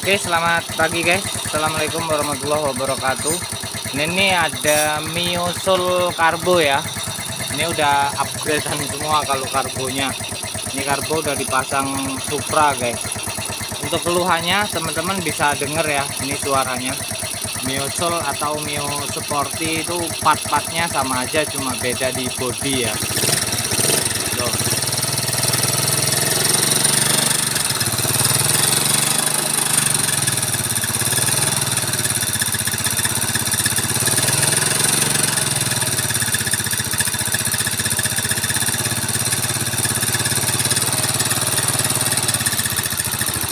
Oke selamat pagi guys. Assalamualaikum warahmatullahi wabarakatuh. Ini, ini ada Miosul Karbo ya. Ini udah upgradean semua kalau karbonya. Ini karbo udah dipasang Supra guys. Untuk keluhannya teman-teman bisa denger ya Ini suaranya. Miosul atau Mio Sporty itu part-partnya sama aja cuma beda di body ya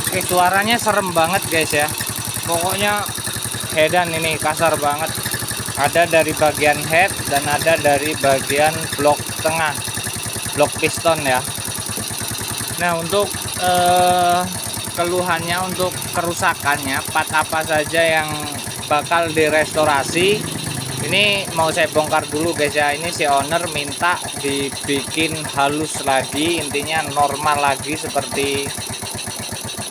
Oke suaranya serem banget guys ya. Pokoknya headan ini kasar banget. Ada dari bagian head dan ada dari bagian blok tengah blok piston ya. Nah untuk eh, keluhannya untuk kerusakannya part apa saja yang bakal direstorasi ini mau saya bongkar dulu guys ya. Ini si owner minta dibikin halus lagi intinya normal lagi seperti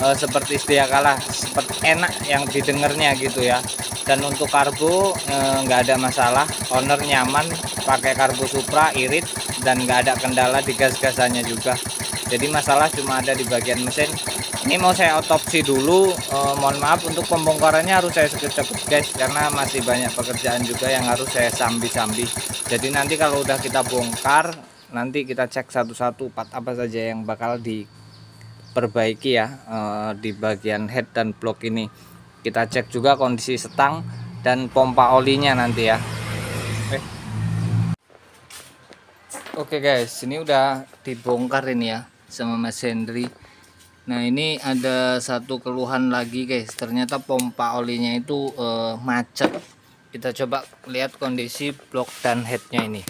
uh, seperti sedia kalah seperti enak yang didengarnya gitu ya. Dan untuk karbo eh, nggak uh, ada masalah. Owner nyaman pakai karbo Supra irit dan nggak ada kendala di gas-gasannya juga. Jadi masalah cuma ada di bagian mesin. Ini mau saya otopsi dulu uh, mohon maaf untuk pembongkarannya harus saya cepet-cepet guys karena masih banyak pekerjaan juga yang harus saya sambi-sambi. Jadi nanti kalau udah kita bongkar nanti kita cek satu-satu part apa saja yang bakal di perbaiki ya uh, di bagian head dan blok ini. Kita cek juga kondisi setang dan pompa olinya nanti ya. Eh. oke guys ini udah dibongkar ini ya sama Mas Hendri nah ini ada satu keluhan lagi guys. Ternyata pompa olinya itu uh, macet. Kita coba lihat kondisi blok dan headnya ini.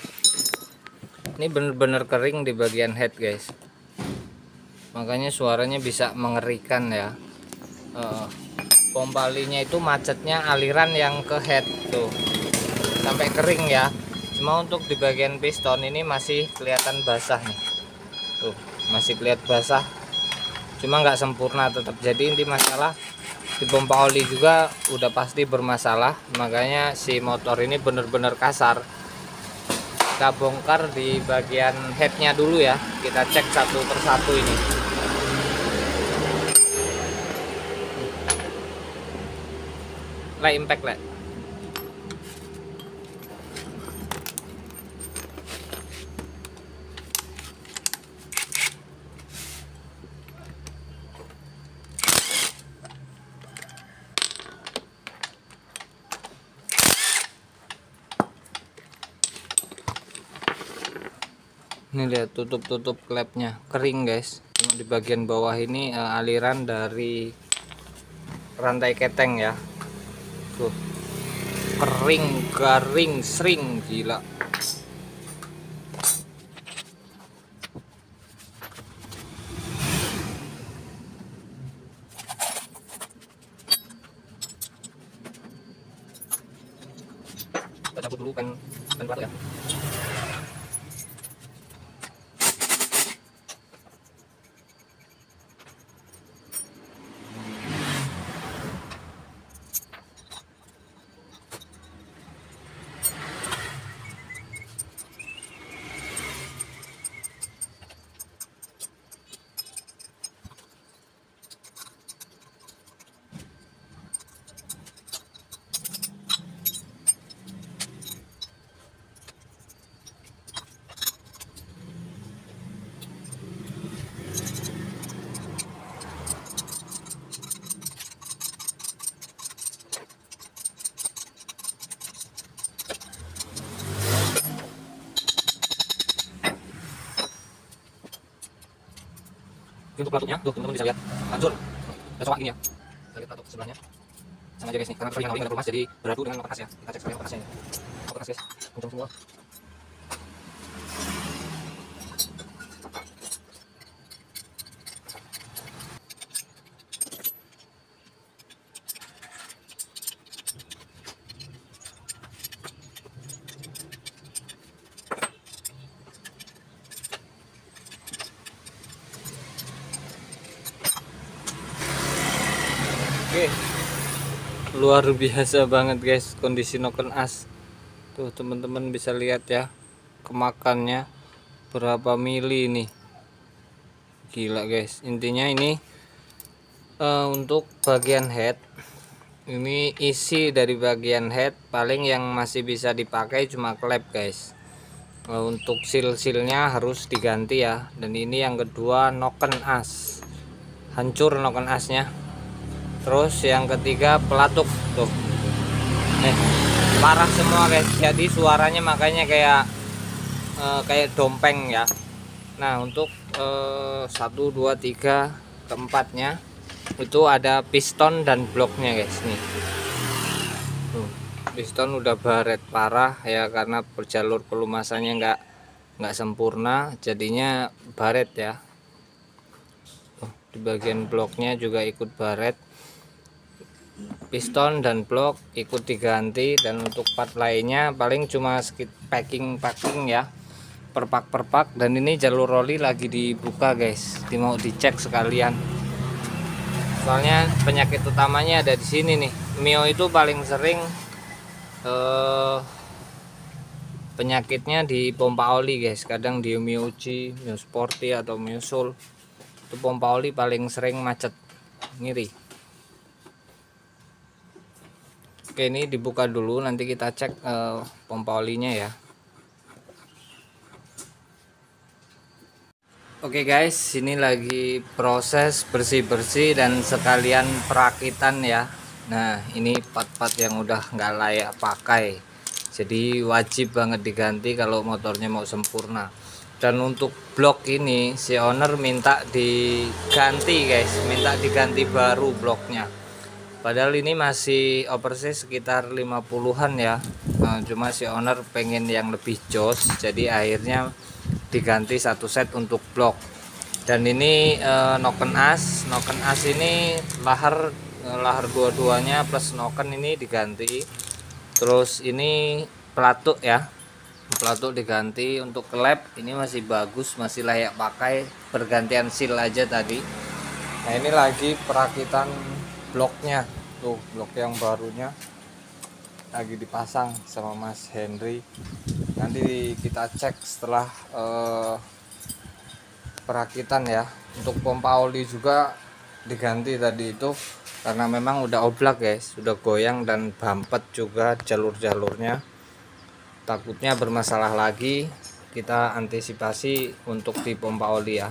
Ini bener-bener kering di bagian head guys makanya suaranya bisa mengerikan ya. Uh, pompa linya itu macetnya aliran yang ke head tuh. Sampai kering ya. Cuma untuk di bagian piston ini masih kelihatan basah nih. Tuh masih kelihatan basah. Cuma nggak sempurna tetap. Jadi inti masalah di pompa oli juga udah pasti bermasalah. Makanya si motor ini bener-bener kasar. Kita bongkar di bagian headnya dulu ya. Kita cek satu persatu ini light impact lah ini lihat tutup-tutup klepnya kering guys. Cuma di bagian bawah ini uh, aliran dari rantai keteng ya tuh kering garing sering gila kita cabut dulu kan kan ya untuk pelutupnya tuh teman-teman bisa lihat. Hancur. Dan coba ini ya. Kita lihat pelutuk sebelahnya. Sama aja guys nih karena terlalu yang awalnya nggak jadi beradu dengan bekas ya. Kita cek sekali ini bekas guys. Kencang semua Oke oke luar biasa banget guys. Kondisi noken as. Tuh teman-teman bisa lihat ya kemakannya berapa mili ini. Gila guys. Intinya ini uh, untuk bagian head ini isi dari bagian head paling yang masih bisa dipakai cuma klep guys. Eh, untuk seal-sealnya harus diganti ya. Dan ini yang kedua noken as. Hancur noken asnya terus yang ketiga pelatuk. Tuh. Nih parah semua guys. Jadi suaranya makanya kayak uh, kayak dompeng ya. Nah untuk uh, 1 2 3 keempatnya itu ada piston dan bloknya guys nih. Piston udah baret parah ya karena perjalur pelumasannya enggak enggak sempurna jadinya baret ya. Di bagian bloknya juga ikut baret piston dan blok ikut diganti dan untuk part lainnya paling cuma sedikit packing packing ya. Perpak perpak dan ini jalur oli lagi dibuka guys. Di mau dicek sekalian. Soalnya penyakit utamanya ada di sini nih. Mio itu paling sering eh, penyakitnya di pompa oli guys. Kadang di Mio Uji, Mio Sporty atau Mio Soul. Itu pompa oli paling sering macet ngiri oke ini dibuka dulu nanti kita cek eh, pompa olinya ya Oke guys, ini lagi proses bersih-bersih dan sekalian perakitan ya. Nah, ini part-part yang udah nggak layak pakai. Jadi wajib banget diganti kalau motornya mau sempurna. Dan untuk blok ini si owner minta diganti guys, minta diganti baru bloknya. Padahal ini masih operasi sekitar 50-an ya. Nah, cuma si owner pengen yang lebih jos, jadi akhirnya diganti satu set untuk blok dan ini e, noken as. Noken as ini lahar e, lahar dua-duanya plus noken ini diganti. Terus ini pelatuk ya. Pelatuk diganti untuk klep ini masih bagus masih layak pakai. Pergantian seal aja tadi. Nah ini lagi perakitan bloknya. Tuh blok yang barunya lagi dipasang sama Mas Henry. Nanti kita cek setelah uh, perakitan ya. Untuk pompa oli juga diganti tadi itu karena memang udah oblak guys sudah goyang dan bampet juga jalur-jalurnya. Takutnya bermasalah lagi kita antisipasi untuk di pompa oli ya.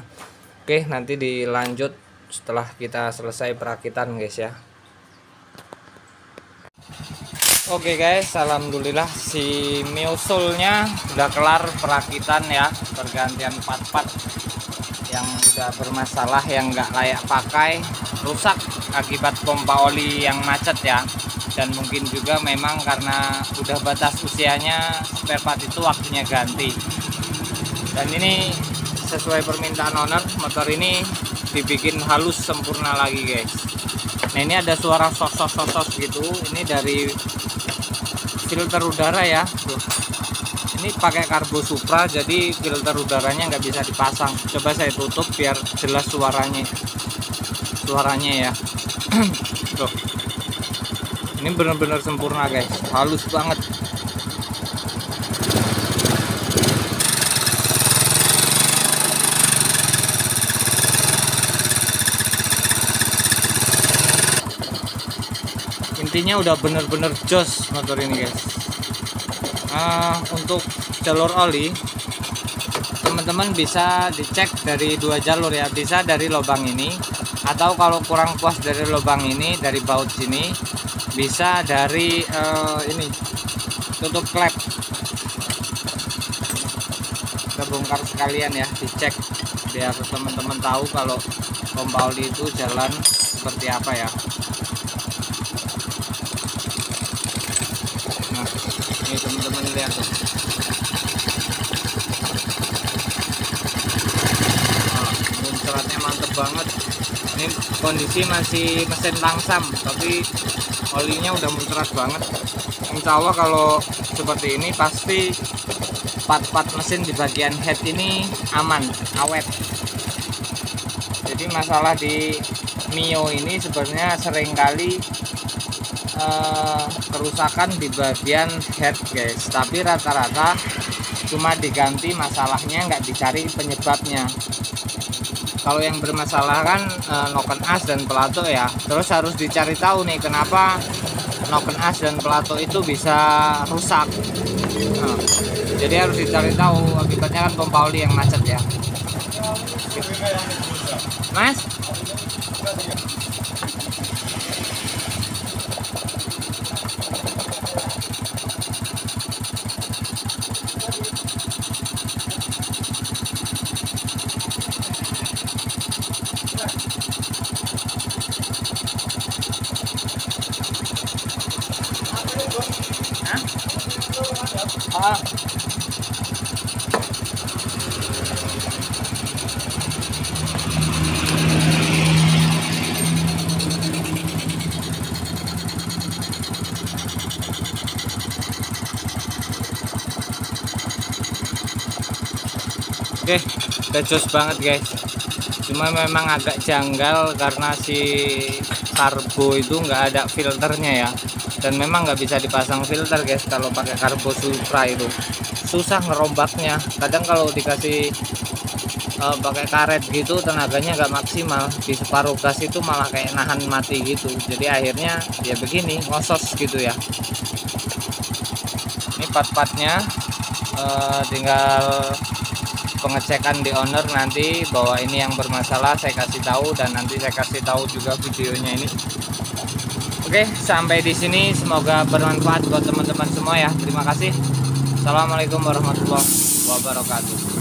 Oke nanti dilanjut setelah kita selesai perakitan guys ya Oke okay guys, alhamdulillah si Miosolnya udah kelar perakitan ya, pergantian part-part yang udah bermasalah yang nggak layak pakai, rusak akibat pompa oli yang macet ya. Dan mungkin juga memang karena udah batas usianya spare part itu waktunya ganti. Dan ini sesuai permintaan owner, motor ini dibikin halus sempurna lagi guys. Nah ini ada suara sos-sos-sos gitu, ini dari filter udara ya. Tuh. Ini pakai karbo supra jadi filter udaranya nggak bisa dipasang. Coba saya tutup biar jelas suaranya. Suaranya ya. Tuh. Ini benar-benar sempurna guys. Halus banget intinya udah bener-bener jos motor ini guys. Uh, untuk jalur oli teman-teman bisa dicek dari dua jalur ya. Bisa dari lubang ini atau kalau kurang puas dari lubang ini dari baut sini bisa dari uh, ini tutup klep. Kita bongkar sekalian ya dicek biar teman-teman tahu kalau pompa oli itu jalan seperti apa ya ini teman-teman lihat nah, muncratnya mantep banget. Ini kondisi masih mesin langsam tapi olinya udah muncrat banget. Insya Allah kalau seperti ini pasti part-part mesin di bagian head ini aman awet. Jadi masalah di Mio ini sebenarnya sering kali uh, kerusakan di bagian head guys. Tapi rata-rata cuma diganti masalahnya nggak dicari penyebabnya. Kalau yang bermasalah kan uh, noken as dan pelato ya. Terus harus dicari tahu nih kenapa noken as dan pelato itu bisa rusak. Nah, jadi harus dicari tahu. Akibatnya kan pompa oli yang macet ya. Mas Oke, udah banget guys. Cuma memang agak janggal karena si karbo itu nggak ada filternya ya. Dan memang nggak bisa dipasang filter guys kalau pakai karbo supra itu. Susah ngerombaknya. Kadang kalau dikasih uh, pakai karet gitu tenaganya nggak maksimal. Di separuh gas itu malah kayak nahan mati gitu. Jadi akhirnya ya begini ngosos gitu ya. Ini part-partnya uh, tinggal pengecekan di owner nanti bahwa ini yang bermasalah saya kasih tahu dan nanti saya kasih tahu juga videonya ini. Oke sampai di sini. Semoga bermanfaat buat teman-teman semua ya. Terima kasih. Assalamualaikum warahmatullahi wabarakatuh